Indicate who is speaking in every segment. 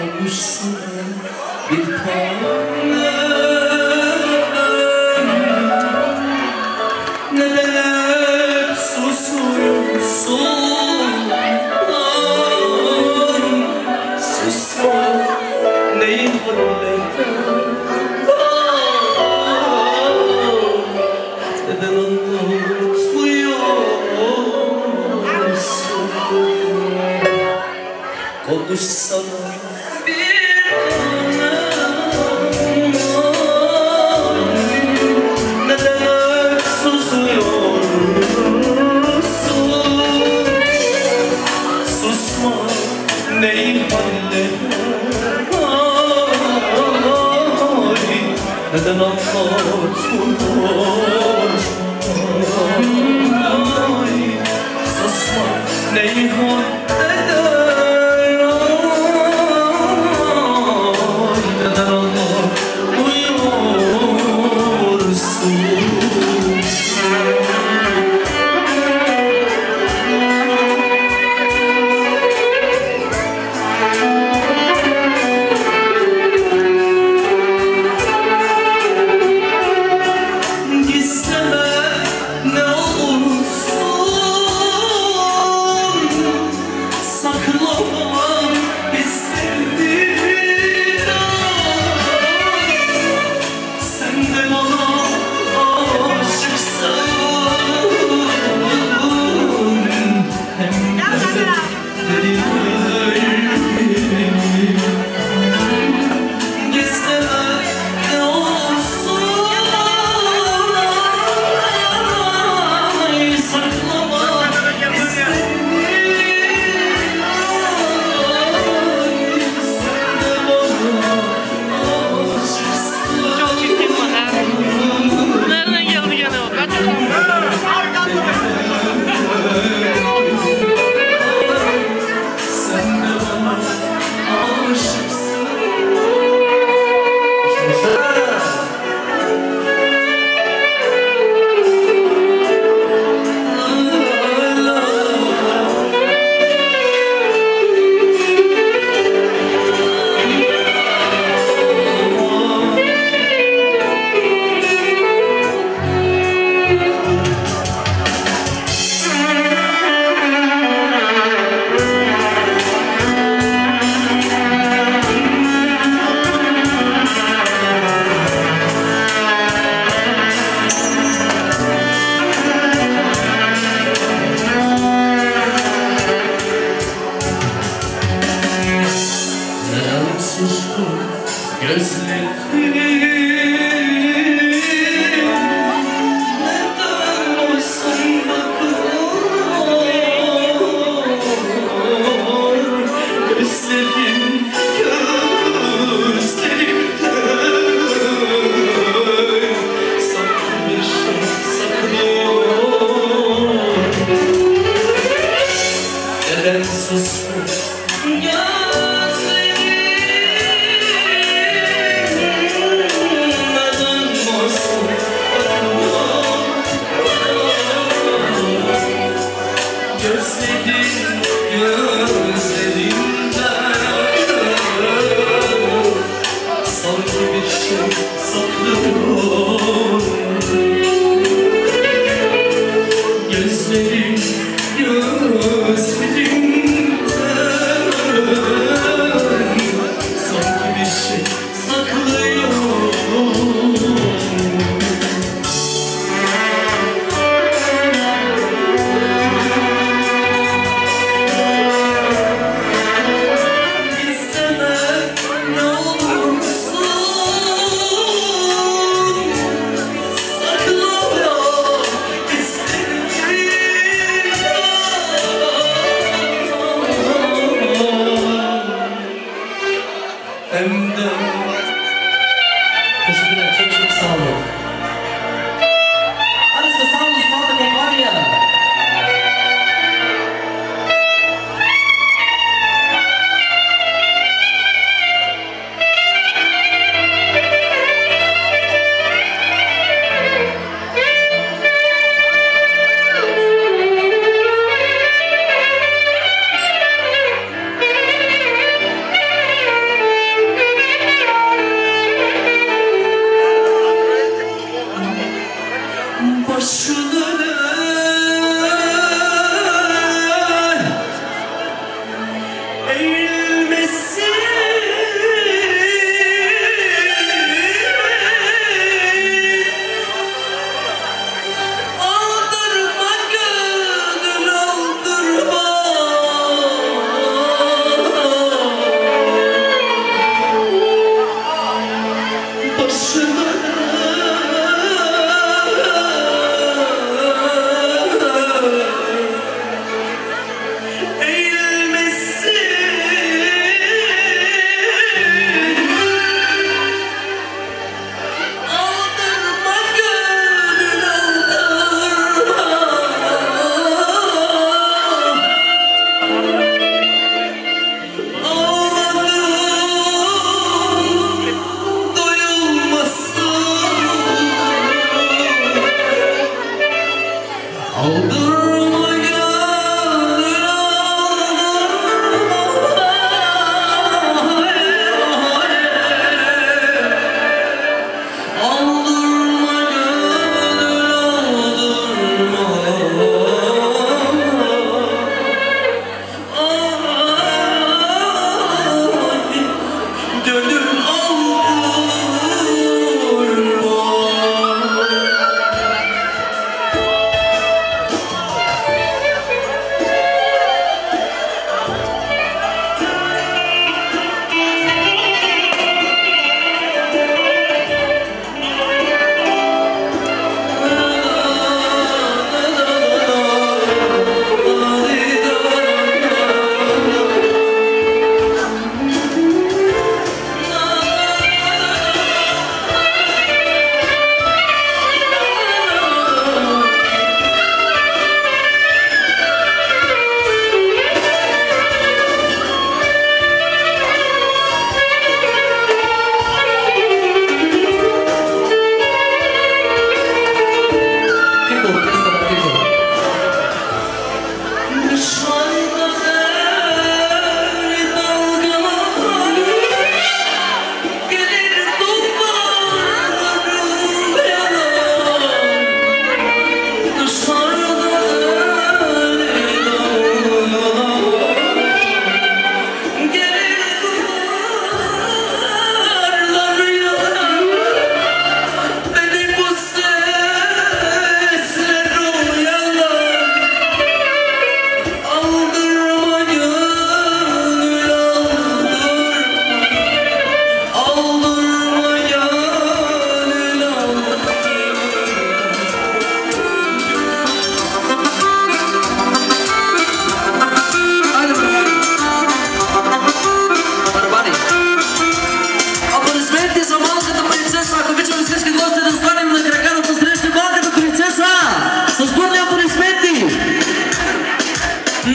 Speaker 1: olmuşsun bir tanem. Neden susuyorsun? Lan Susma neyin halleder Neden unutmuyorsun Konuşsana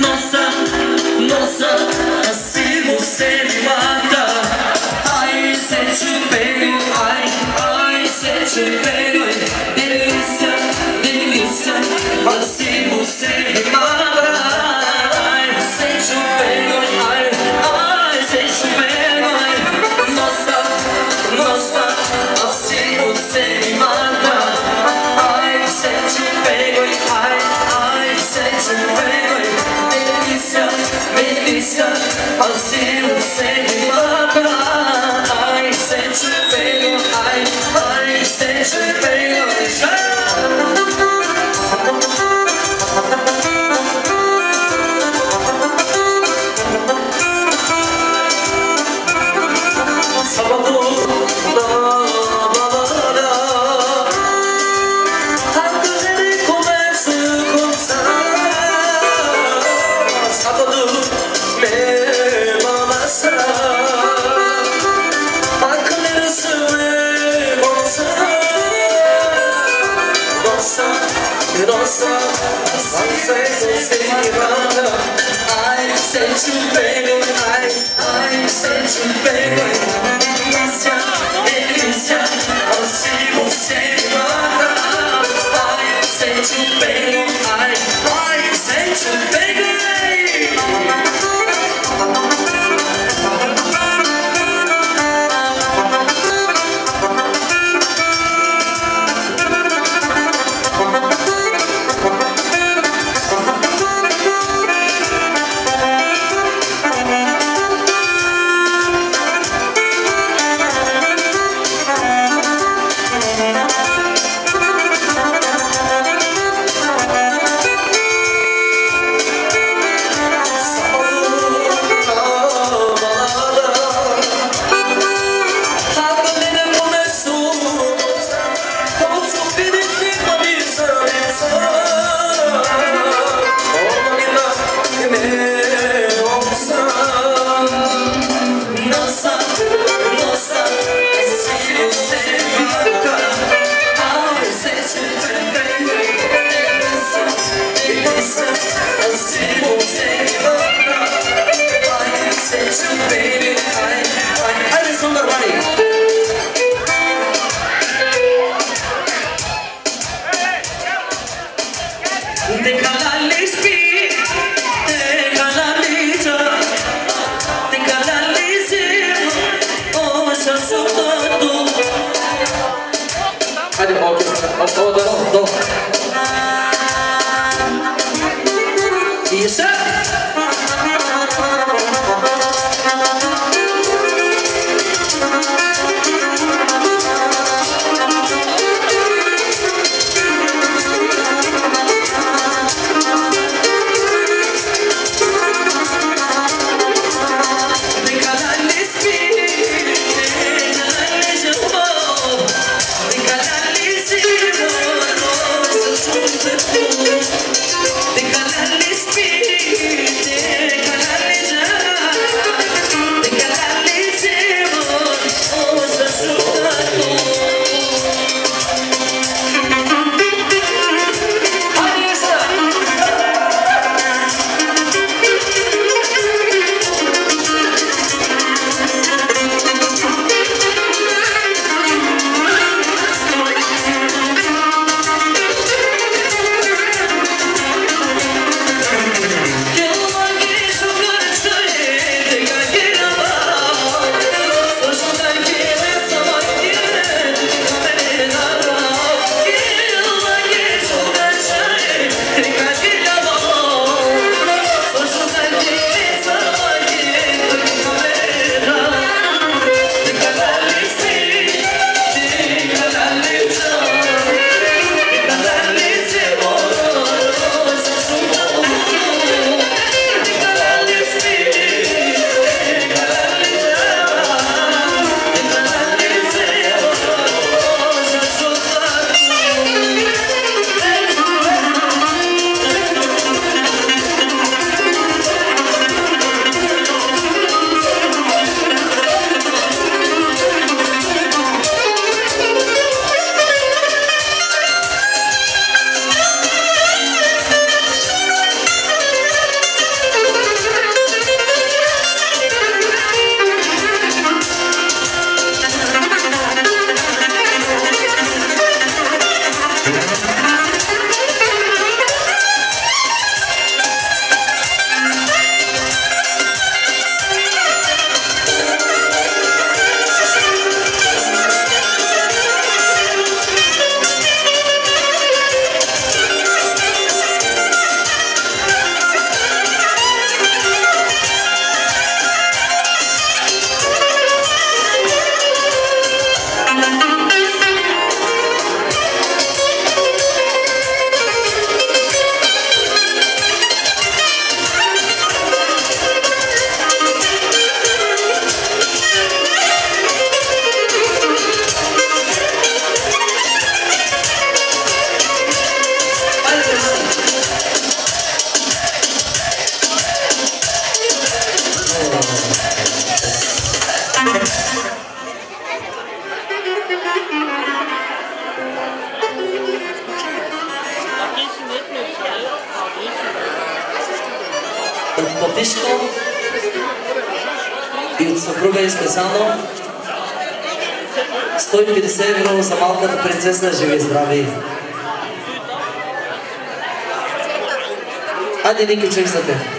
Speaker 1: Nossa, nossa, assim você me mata. Ai, se te pego, ai, ai, se te pego. Delícia, delícia, assim você me mata. say such a I, I'm such a. sestra, živje zdravi. Ajde, Niki, ček za te.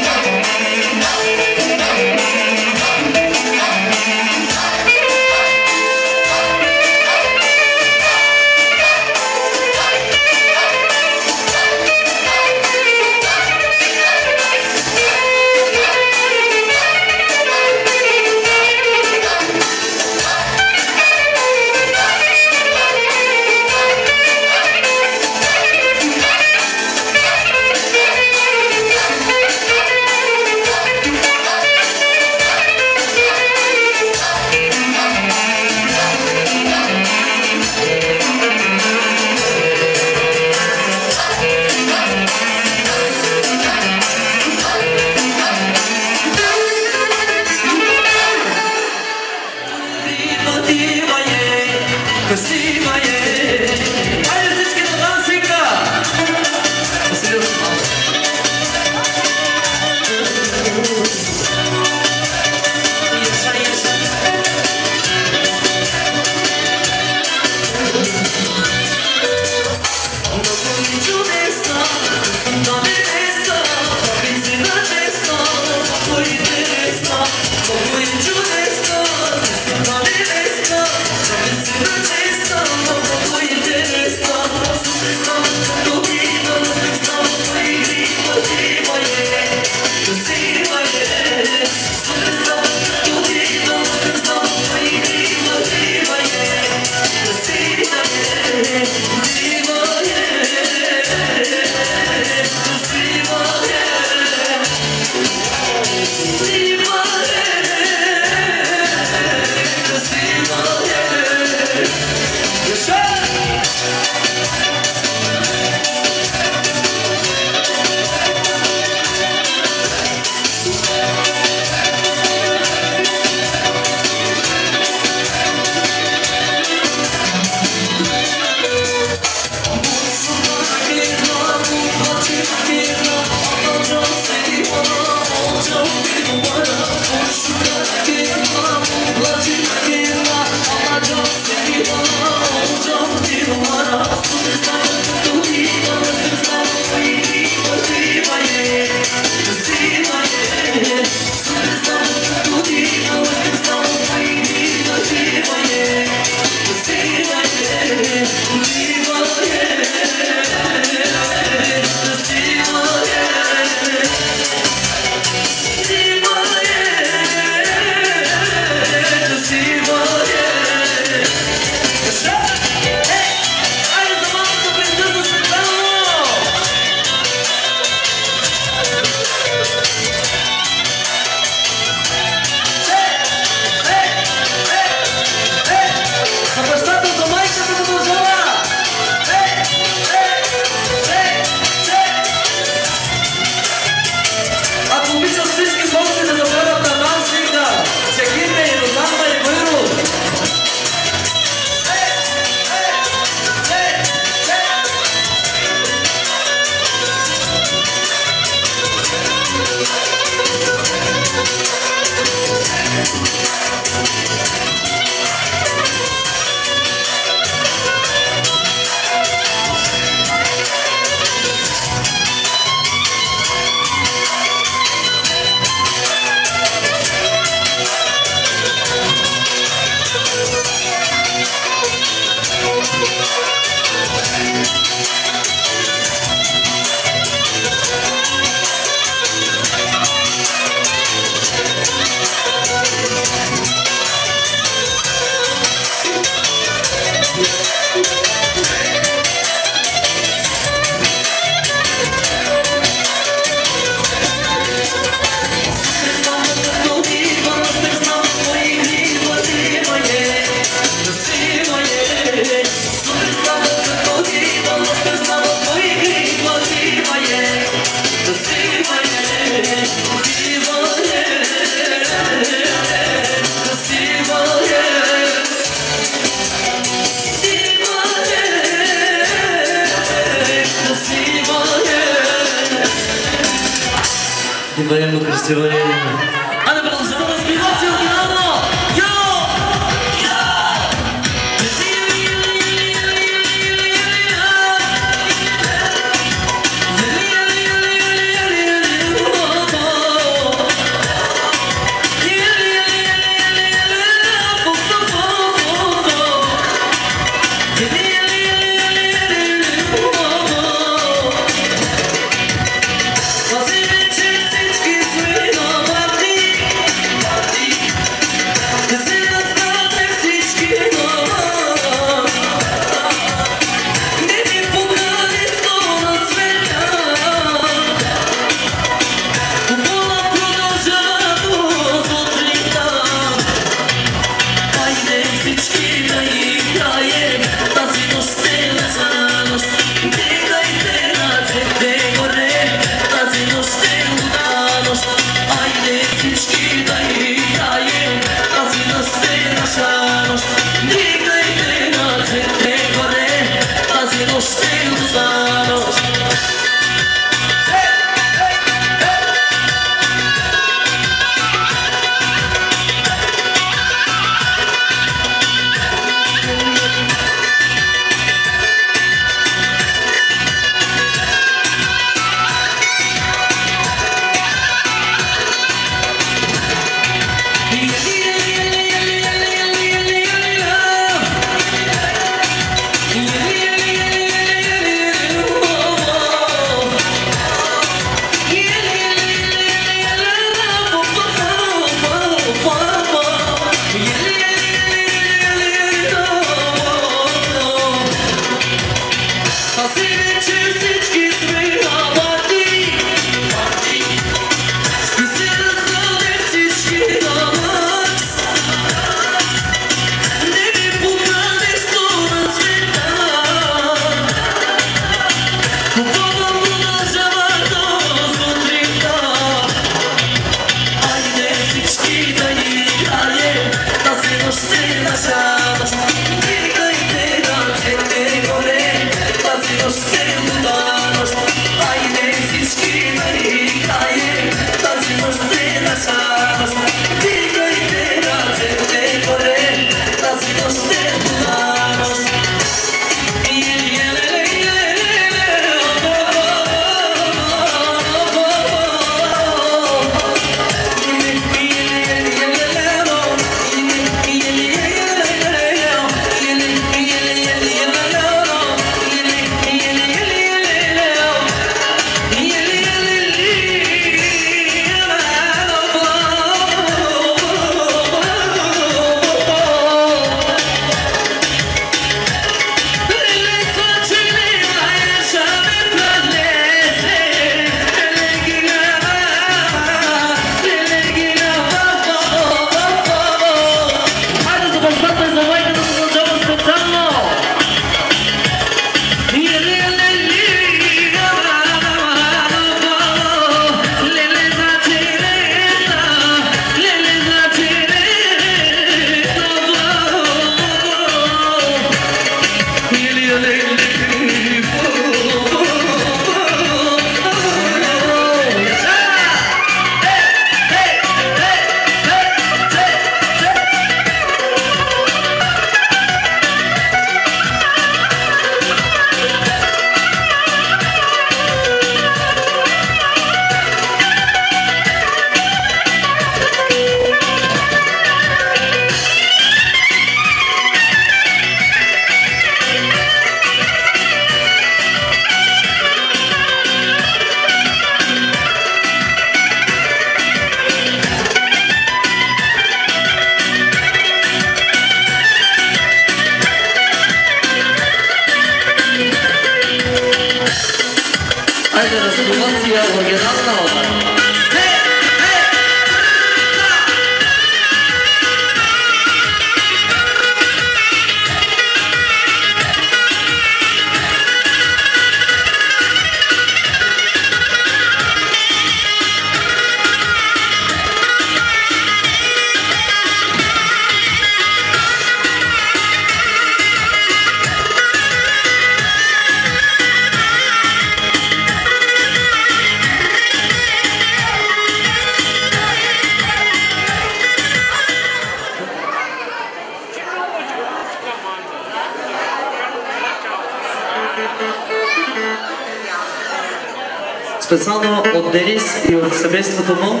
Speaker 1: Специално от Денис и от семейството му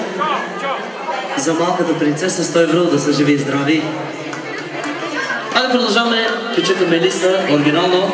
Speaker 1: за малката принцеса 100 евро да са живи и здрави. Айде продължаваме ключите Мелиса оригинално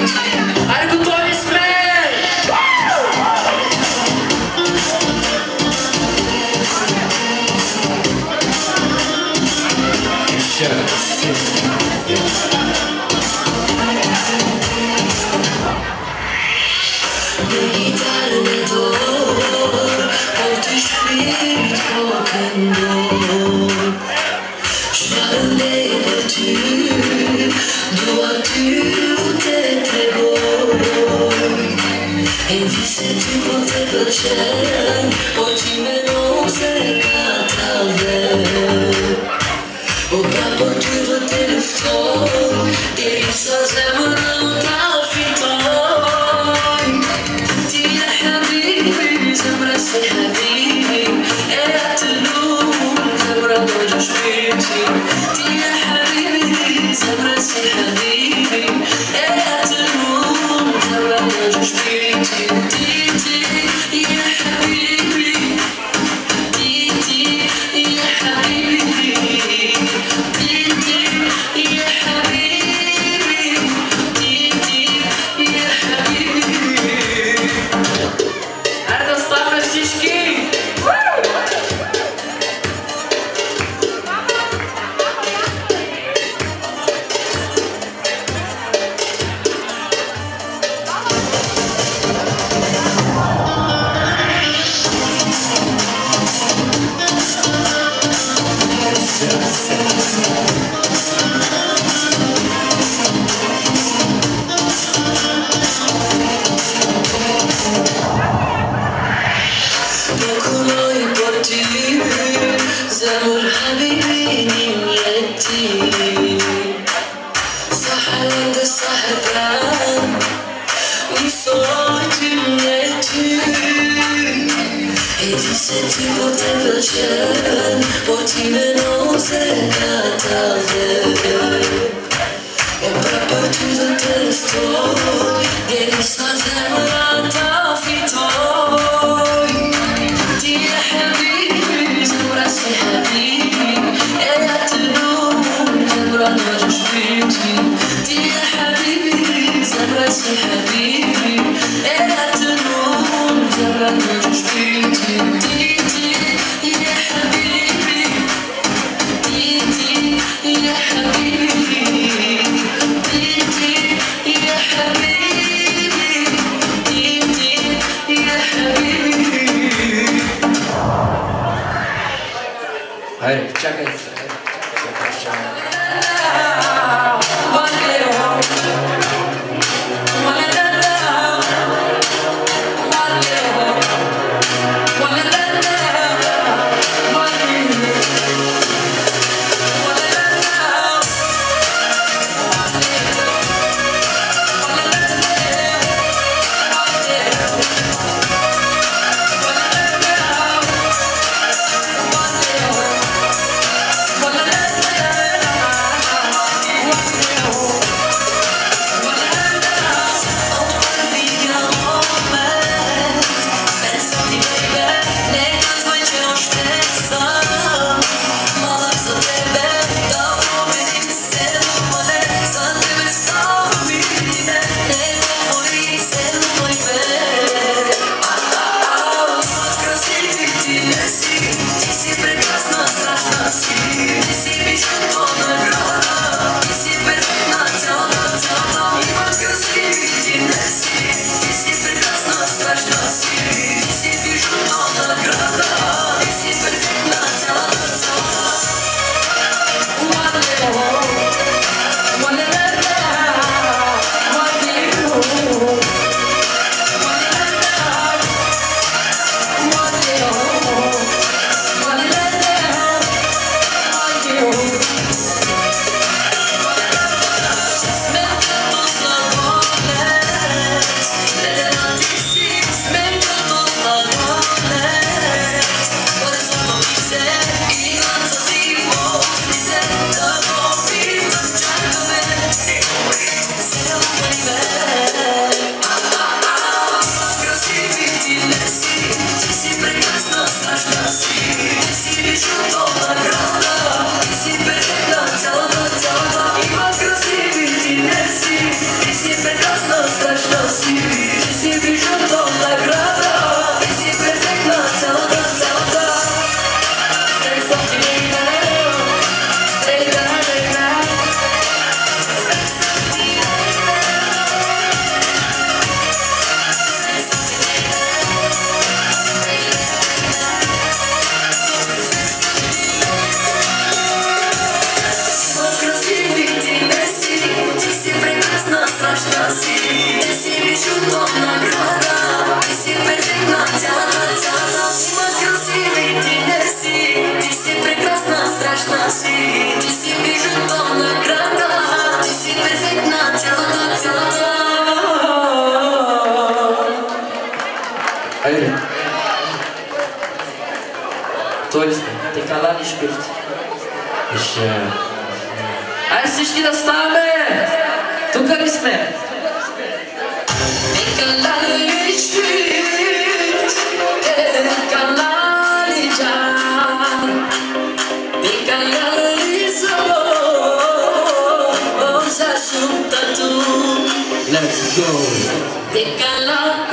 Speaker 2: Yeah. Hej, Check it. Čekaj se.
Speaker 1: Čekaj se. gespielt. Ich, äh... Als ich dir das habe, du kannst mehr. Let's go.
Speaker 3: They can't love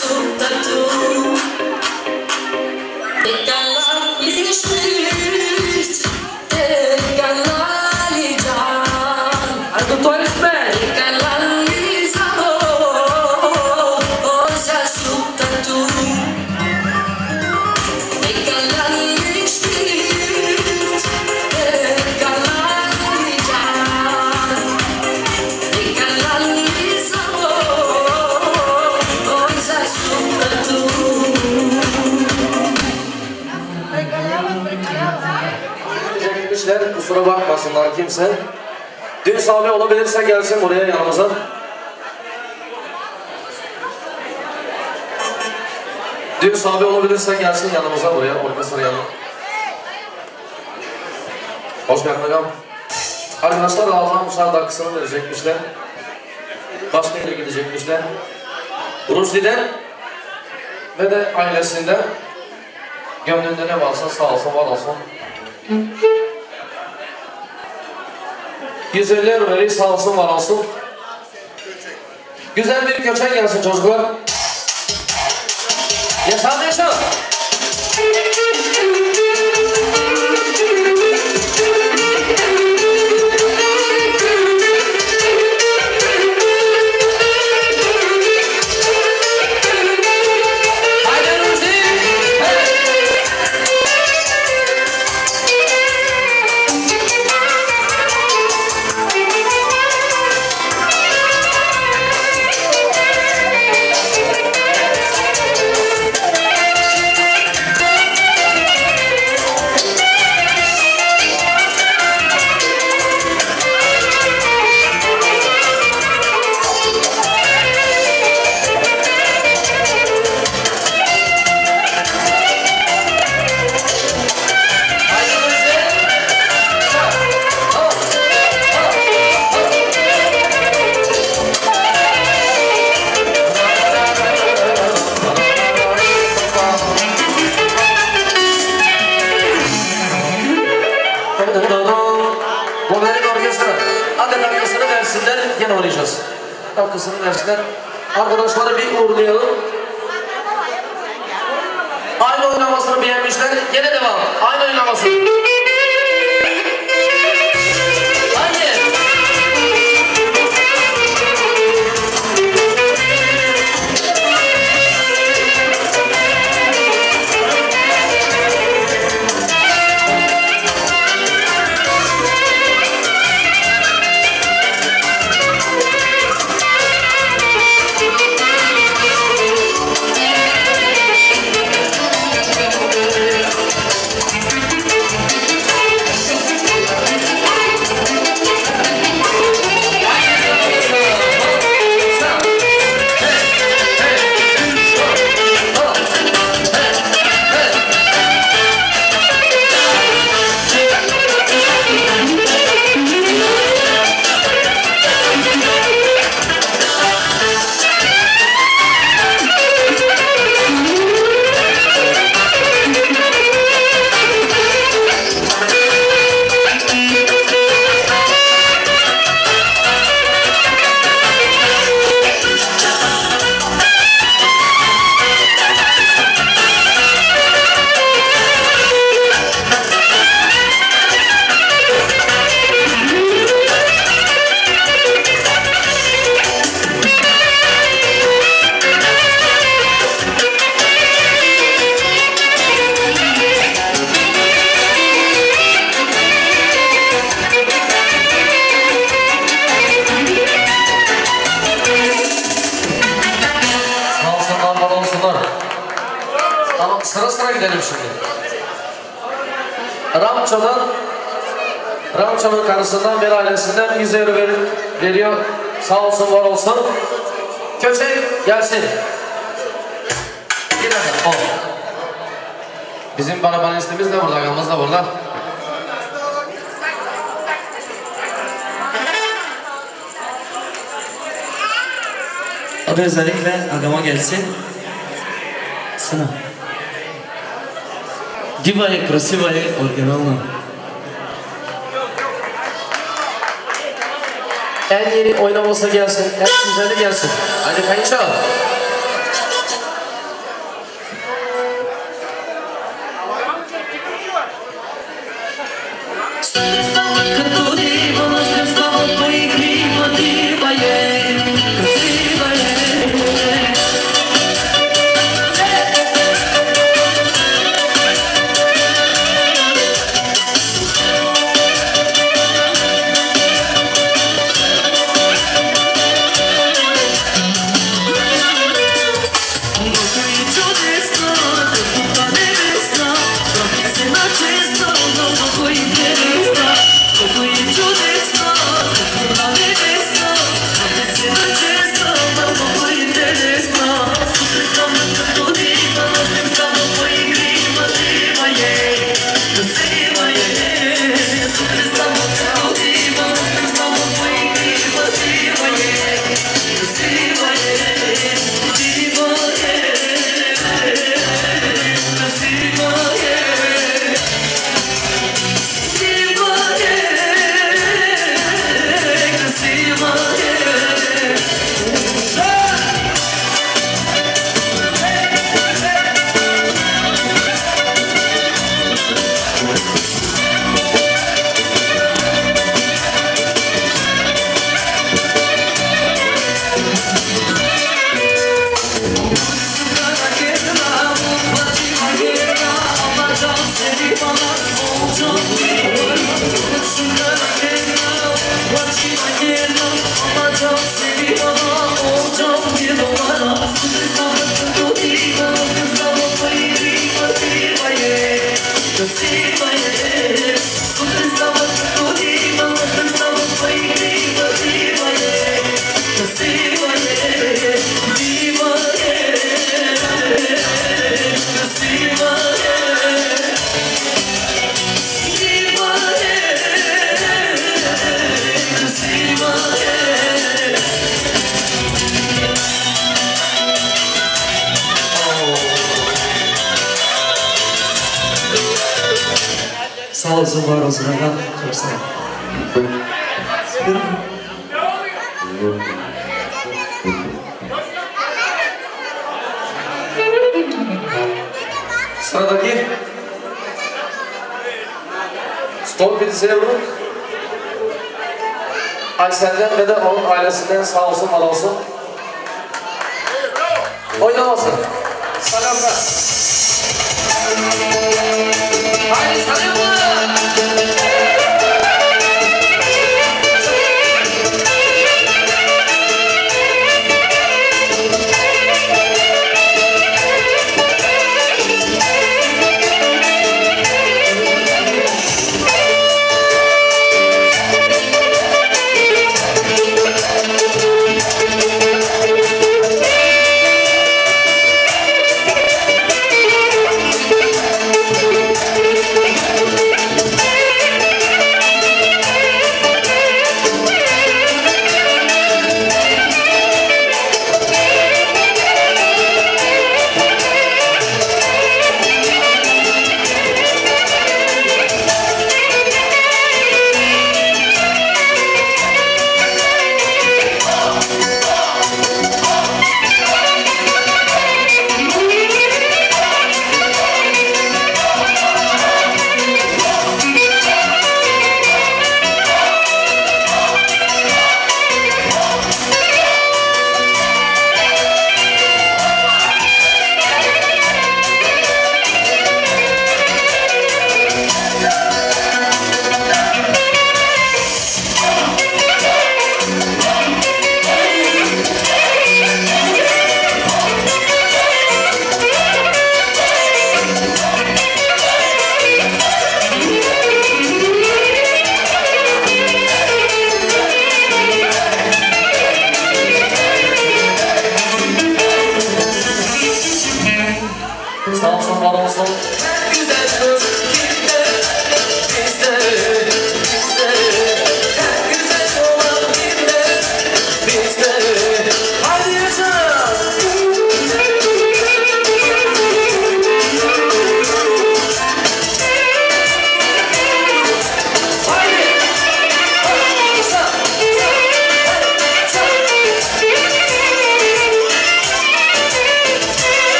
Speaker 3: soltanto kimse. Dün sahibi olabilirse gelsin buraya yanımıza. Dün sahibi olabilirse gelsin yanımıza buraya, orkestra yanına. Hoş geldin hocam. Arkadaşlar Alman Musa'da kısmını verecekmişler. Başka yere gidecekmişler. Rusli'den ve de ailesinden gönlünde ne varsa sağ olsun var olsun. 150 euro vereyim sağ olsun var olsun. Güzel bir köçen gelsin çocuklar. Yaşa yaşa.
Speaker 1: Adı özellikle adama gelsin. Sana. Дивая, красивая, оригинально.
Speaker 3: En yeni oynaması gelsin, en güzeli gelsin. Hadi kayınço.
Speaker 1: Като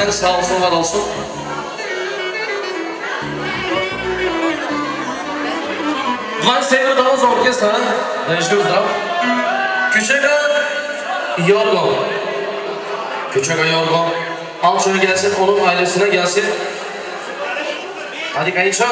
Speaker 3: Ailesinden sağ olsun var olsun.
Speaker 1: Van Seyir Davuz Orkestra, Necdi Uzdrav. Küçük Ağa Yorgo. Küçük Ağa Yorgo. Al şöyle gelsin, onun ailesine gelsin. Hadi kayınço.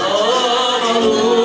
Speaker 1: Oh,